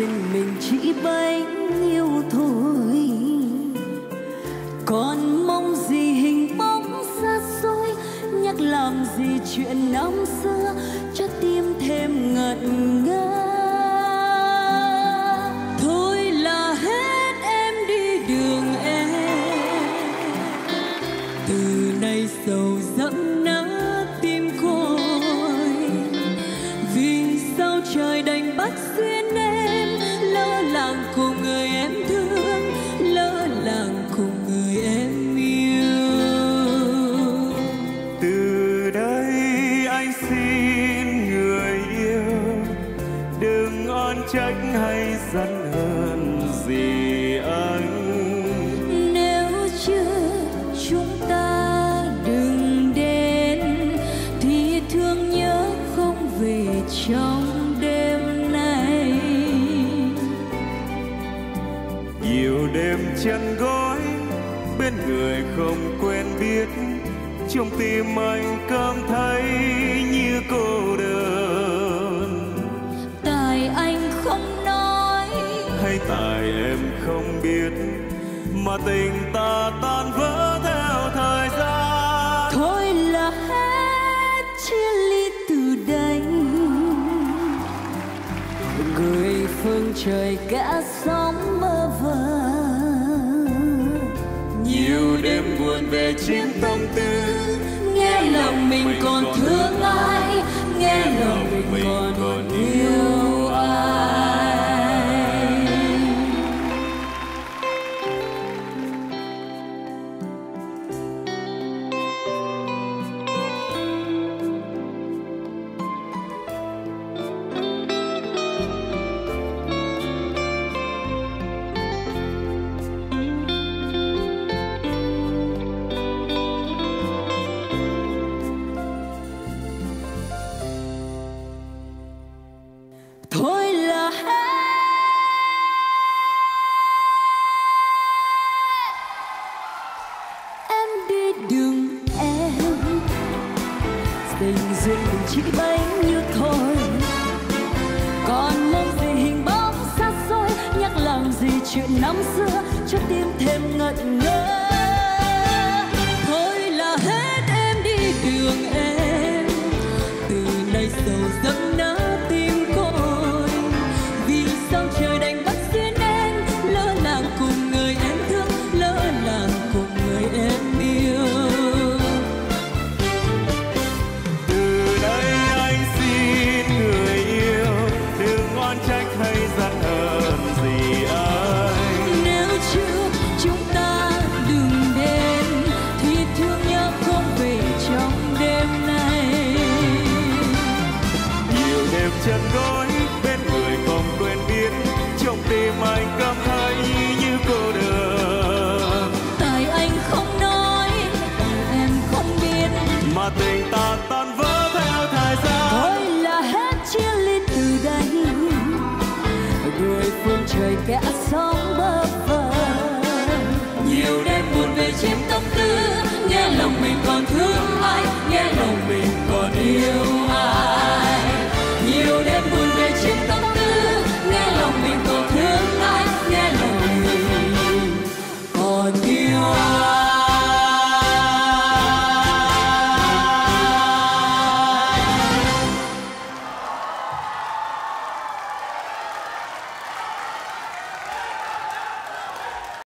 duyên mình chỉ bánh nhiêu thôi. Còn mong gì hình bóng xa xôi, nhắc làm gì chuyện năm xưa, cho tim thêm ngẩn ngơ. Thôi là hết em đi đường em. Từ nay sầu dẫm nắng tim côi vì sao trời đành bắt duyên em? Lỡ làng cùng người em thương, lỡ làng cùng người em yêu. Từ đây anh xin người yêu, đừng oan trách hay giận hờn gì anh. Đêm chân gối bên người không quen biết. Trong tim anh cảm thấy như cô đơn. Tại anh không nói. Hay tại em không biết mà tình ta tan vỡ theo thời gian. Thôi là hết chia ly từ đây. Người phương trời cả sóng mơ vơ đêm buồn về chính tâm tư. Nghe lòng mình còn thương ai? nghe lòng mình còn tình duyên mình chỉ bấy nhiêu thôi. Còn mong gì hình bóng xa xôi, nhắc làm gì chuyện năm xưa, cho tim thêm ngẩn ngơ. Đêm chân gối bên người không quên biết. Trong tim anh cảm thấy như cô đơn. Tại anh không nói em không biết. Mà tình ta tan vỡ theo thời gian. Thôi là hết chia ly từ đây. Người phương trời kẻ sóng bơ vơ. Nhiều đêm buồn về chiếm tâm tư nghe lòng mình còn thương